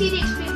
see.